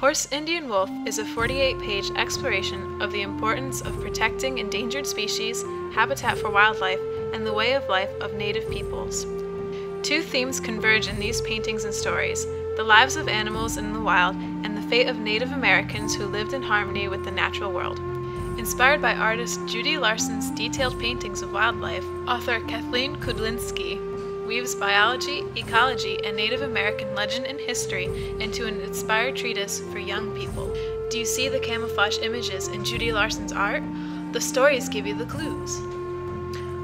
Horse Indian Wolf is a 48 page exploration of the importance of protecting endangered species, habitat for wildlife, and the way of life of native peoples. Two themes converge in these paintings and stories the lives of animals in the wild and the fate of Native Americans who lived in harmony with the natural world. Inspired by artist Judy Larson's detailed paintings of wildlife, author Kathleen Kudlinski weaves biology, ecology, and Native American legend and history into an inspired treatise for young people. Do you see the camouflage images in Judy Larson's art? The stories give you the clues.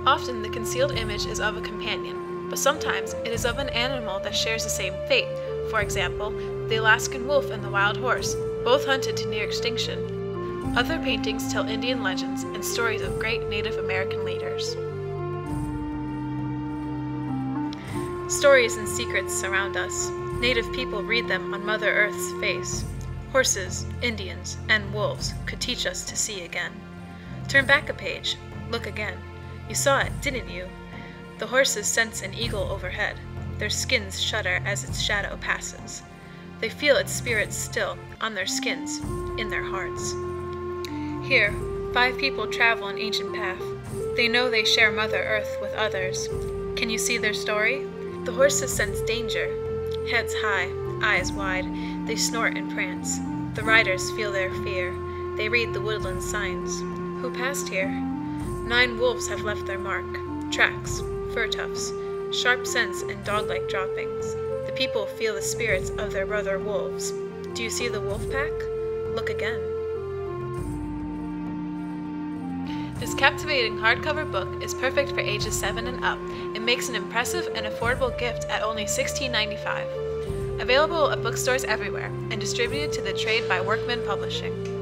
Often the concealed image is of a companion, but sometimes it is of an animal that shares the same fate. For example, the Alaskan wolf and the wild horse, both hunted to near extinction. Other paintings tell Indian legends and stories of great Native American leaders. Stories and secrets surround us. Native people read them on Mother Earth's face. Horses, Indians, and wolves could teach us to see again. Turn back a page. Look again. You saw it, didn't you? The horses sense an eagle overhead. Their skins shudder as its shadow passes. They feel its spirit still, on their skins, in their hearts. Here, five people travel an ancient path. They know they share Mother Earth with others. Can you see their story? The horses sense danger. Heads high, eyes wide, they snort and prance. The riders feel their fear. They read the woodland signs. Who passed here? Nine wolves have left their mark. Tracks, fur tufts, sharp scents, and dog-like droppings. The people feel the spirits of their brother wolves. Do you see the wolf pack? Look again. This captivating hardcover book is perfect for ages 7 and up. It makes an impressive and affordable gift at only $16.95. Available at bookstores everywhere and distributed to the trade by Workman Publishing.